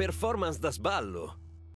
performance da sballo.